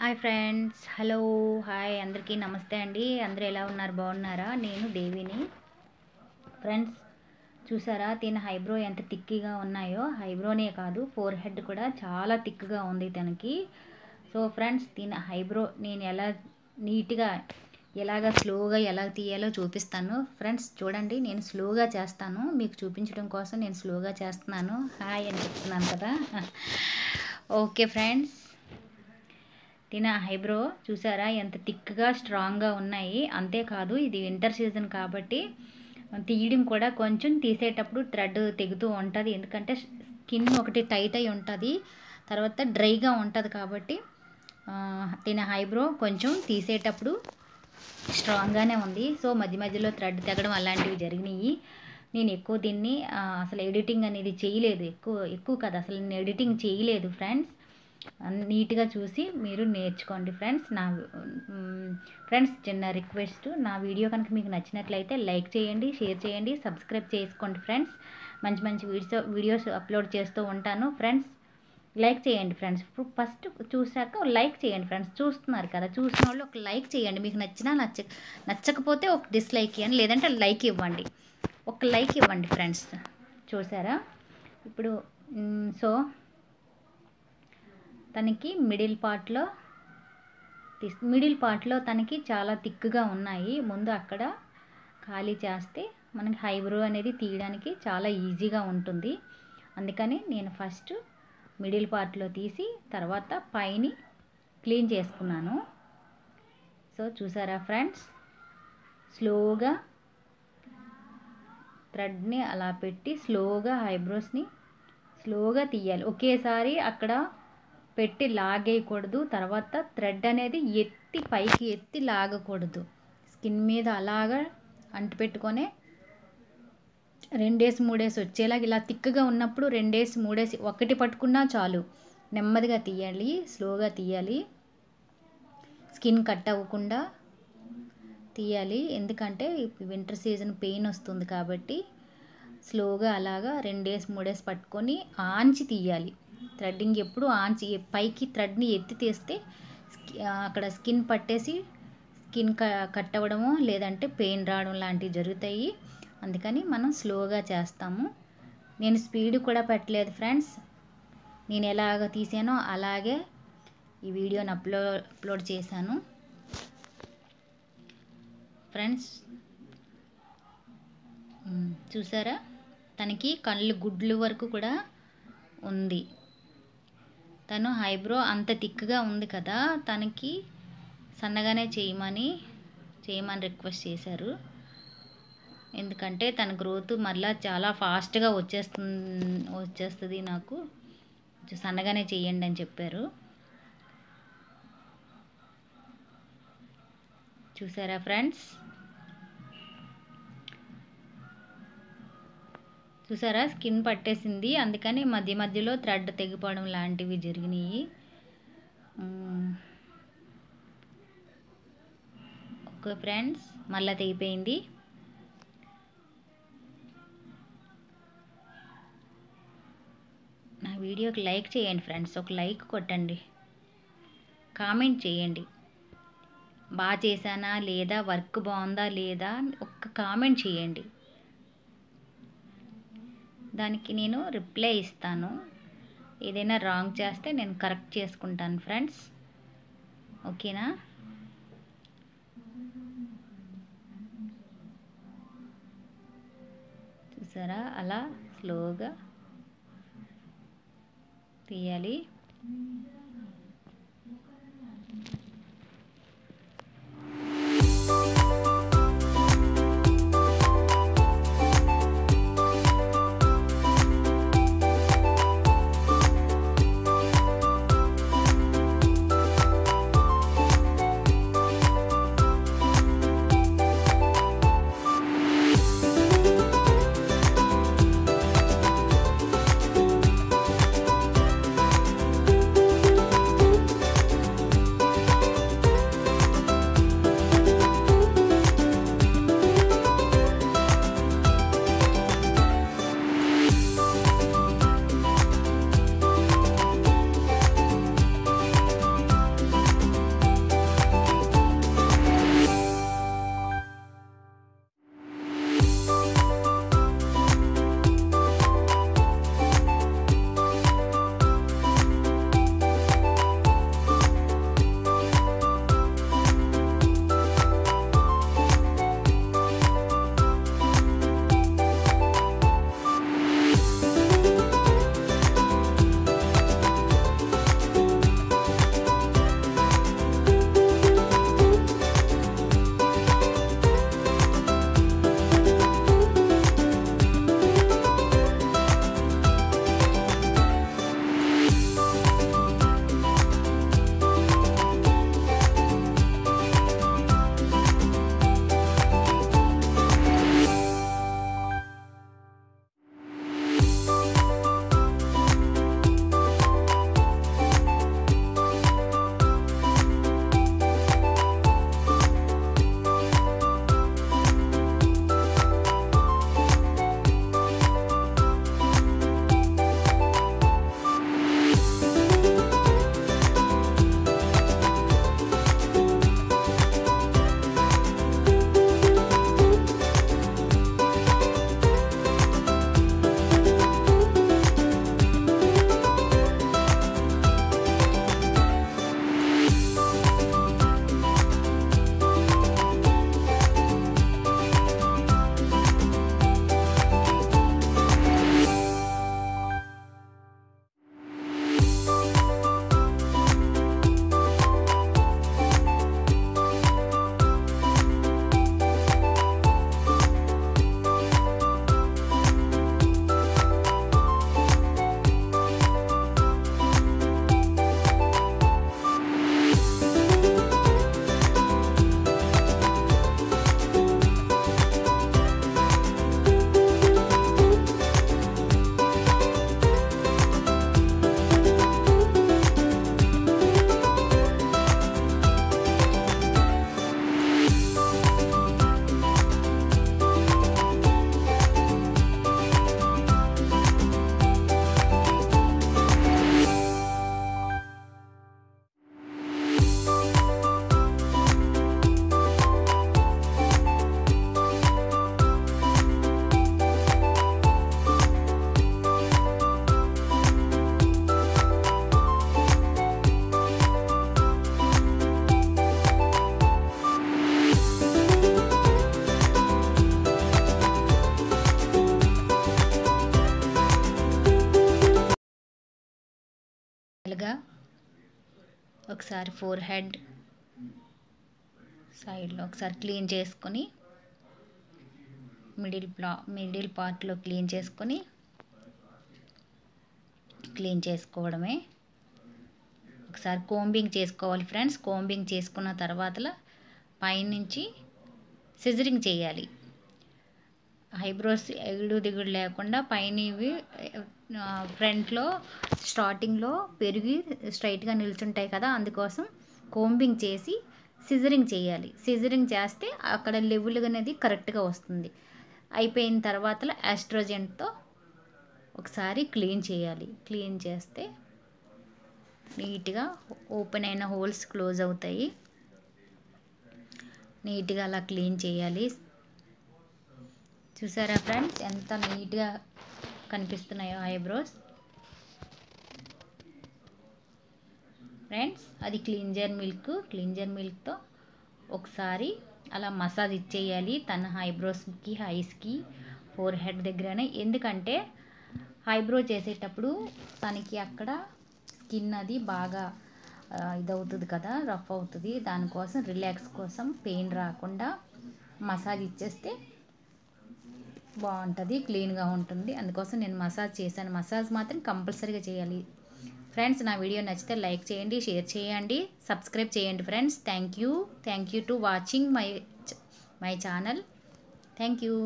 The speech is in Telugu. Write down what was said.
హాయ్ ఫ్రెండ్స్ హలో హాయ్ అందరికీ నమస్తే అండి. అందరూ ఎలా ఉన్నారు? బాగున్నారా? నేను దేవిని. ఫ్రెండ్స్ చూసారా? తిన హైబ్రో ఎంత థిక్గా ఉన్నాయో. హైబ్రోనే కాదు ఫోర్ హెడ్ కూడా చాలా థిక్గా ఉంది తనకి. సో ఫ్రెండ్స్ తిన హైబ్రో నేను ఎలా నీట్గా ఎలాగ స్లోగా ఎలా తీయాలో చూపిస్తాను. ఫ్రెండ్స్ చూడండి నేను స్లోగా చేస్తాను. మీకు చూపించడం కోసం నేను స్లోగా చేస్తున్నాను. హాయ్ అని చెప్తున్నాను కదా. Okay friends. తిన హైబ్రో చూసారా? ఎంత థిక్గా స్ట్రాంగ్గా ఉన్నాయి. అంతేకాదు ఇది వింటర్ సీజన్ కాబట్టి తీయడం కూడా కొంచెం తీసేటప్పుడు థ్రెడ్ తెగుతూ ఉంటుంది. ఎందుకంటే స్కిన్ ఒకటి టైట్ అయి ఉంటుంది. తర్వాత డ్రైగా ఉంటుంది కాబట్టి తిన హైబ్రో కొంచెం తీసేటప్పుడు స్ట్రాంగ్గానే ఉంది. సో మధ్య మధ్యలో థ్రెడ్ తెగడం అలాంటివి జరిగినాయి. నేను ఎక్కువ దీన్ని అసలు ఎడిటింగ్ అనేది చేయలేదు. ఎక్కువ ఎక్కువ కదా. అసలు నేను ఎడిటింగ్ చేయలేదు ఫ్రెండ్స్. నీట్గా చూసి మీరు నేర్చుకోండి ఫ్రెండ్స్. నా ఫ్రెండ్స్ చిన్న రిక్వెస్ట్. నా వీడియో కనుక మీకు నచ్చినట్లయితే లైక్ చేయండి షేర్ చేయండి సబ్స్క్రైబ్ చేసుకోండి ఫ్రెండ్స్. మంచి మంచి వీడియో వీడియోస్ అప్లోడ్ చేస్తూ ఉంటాను ఫ్రెండ్స్. లైక్ చేయండి ఫ్రెండ్స్. ఫస్ట్ చూసాక లైక్ చేయండి ఫ్రెండ్స్. చూస్తున్నారు కదా చూసిన వాళ్ళు ఒక లైక్ చేయండి. మీకు నచ్చినా నచ్చ నచ్చకపోతే ఒక డిస్లైక్ ఇవ్వండి లేదంటే లైక్ ఇవ్వండి. ఒక లైక్ ఇవ్వండి ఫ్రెండ్స్. చూసారా? ఇప్పుడు సో తనకి మిడిల్ పార్ట్లో మిడిల్ పార్ట్లో తనకి చాలా థిక్గా ఉన్నాయి. ముందు అక్కడ ఖాళీ చేస్తే మనకి హైబ్రో అనేది తీయడానికి చాలా ఈజీగా ఉంటుంది. అందుకని నేను ఫస్ట్ మిడిల్ పార్ట్లో తీసి తర్వాత పైని క్లీన్ చేసుకున్నాను. సో చూసారా ఫ్రెండ్స్? స్లోగా థ్రెడ్ని అలా పెట్టి స్లోగా ఐబ్రోస్ని స్లోగా తీయాలి. ఒకేసారి అక్కడ పెట్టి లాగేయకూడదు. తర్వాత థ్రెడ్ అనేది ఎత్తి పైకి ఎత్తి లాగకూడదు. స్కిన్ మీద అలాగా అంటిపెట్టుకొని రెండేసి మూడేసి వచ్చేలాగా ఇలా తిక్కగా ఉన్నప్పుడు రెండేసి మూడేసి ఒకటి పట్టుకున్నా చాలు. నెమ్మదిగా తీయాలి స్లోగా తీయాలి. స్కిన్ కట్ అవ్వకుండా తీయాలి. ఎందుకంటే వింటర్ సీజన్ పెయిన్ వస్తుంది కాబట్టి స్లోగా అలాగా రెండేసి మూడేసి పట్టుకొని ఆంచి తీయాలి. థ్రెడ్డింగ్ ఎప్పుడు ఆన్ పైకి థ్రెడ్ని ఎత్తి తీస్తే అక్కడ స్కిన్ పట్టేసి స్కిన్ కట్ అవ్వడము లేదంటే పెయిన్ రావడం లాంటివి జరుగుతాయి. అందుకని మనం స్లోగా చేస్తాము. నేను స్పీడ్ కూడా పెట్టలేదు ఫ్రెండ్స్. నేను ఎలాగ తీసానో అలాగే ఈ వీడియోని అప్లో అప్లోడ్ చేశాను. ఫ్రెండ్స్ చూసారా? తనకి కళ్ళు గుడ్లు వరకు కూడా ఉంది. తను ఐబ్రో అంత థిక్గా ఉంది కదా తనకి సన్నగానే చేయమని చేయమని రిక్వెస్ట్ చేశారు. ఎందుకంటే తన గ్రోత్ మళ్ళీ చాలా ఫాస్ట్గా వచ్చేస్తుంది వచ్చేస్తుంది నాకు. సన్నగానే చేయండి అని చెప్పారు. చూసారా ఫ్రెండ్స్? చూసారా? స్కిన్ పట్టేసింది. అందుకని మధ్య మధ్యలో థ్రెడ్ తెగిపోవడం లాంటివి జరిగినాయి. ఓకే ఫ్రెండ్స్ మళ్ళీ తెగిపోయింది. నా వీడియోకి లైక్ చేయండి ఫ్రెండ్స్. ఒక లైక్ కొట్టండి. కామెంట్ చేయండి. బాగా చేశానా? లేదా? వర్క్ బాగుందా? లేదా? ఒక్క కామెంట్ చేయండి. దానికి నేను రిప్లై ఇస్తాను. ఏదైనా రాంగ్ చేస్తే నేను కరెక్ట్ చేసుకుంటాను ఫ్రెండ్స్. ఓకేనా? చూసారా? అలా స్లోగా తీయాలి. ఒకసారి ఫోర్ హెడ్ సైడ్లో ఒకసారి క్లీన్ చేసుకొని మిడిల్ ప్లా మిడిల్ పార్ట్లో క్లీన్ చేసుకొని క్లీన్ చేసుకోవడమే. ఒకసారి కోంబింగ్ చేసుకోవాలి ఫ్రెండ్స్ కోంబింగ్ చేసుకున్న తర్వాత పైనుంచి సిజరింగ్ చేయాలి. ఐబ్రోస్ ఎగుడు దిగుడు లేకుండా పైన ఇవి ఫ్రంట్లో స్టార్టింగ్లో పెరిగి స్ట్రైట్గా నిల్చుంటాయి కదా అందుకోసం కోంబింగ్ చేసి సిజరింగ్ చేయాలి. సిజరింగ్ చేస్తే అక్కడ లెవెల్ అనేది కరెక్ట్గా వస్తుంది. అయిపోయిన తర్వాత యాస్ట్రోజెంట్తో ఒకసారి క్లీన్ చేయాలి. క్లీన్ చేస్తే నీట్గా ఓపెన్ అయిన హోల్స్ క్లోజ్ అవుతాయి. నీట్గా అలా క్లీన్ చేయాలి. చూసారా ఫ్రెండ్స్? ఎంత నీట్గా కనిపిస్తున్నాయో ఐబ్రోస్. ఫ్రెండ్స్ అది క్లీంజర్ మిల్క్. క్లీన్జర్ మిల్క్తో ఒకసారి అలా మసాజ్ ఇచ్చేయాలి తన ఐబ్రోస్కి ఐస్కి ఫోర్ హెడ్ దగ్గరనే. ఎందుకంటే ఐబ్రో చేసేటప్పుడు తనకి అక్కడ స్కిన్ అది బాగా ఇదవుతుంది కదా రఫ్ అవుతుంది. దానికోసం రిలాక్స్ కోసం పెయిన్ రాకుండా మసాజ్ ఇచ్చేస్తే బాగుంటుంది క్లీన్గా ఉంటుంది. అందుకోసం నేను మసాజ్ చేశాను. మసాజ్ మాత్రం కంపల్సరీగా చేయాలి. ఫ్రెండ్స్ నా వీడియో నచ్చితే లైక్ చేయండి షేర్ చేయండి సబ్స్క్రైబ్ చేయండి friends. Thank you. Thank you to watching my my channel. Thank you.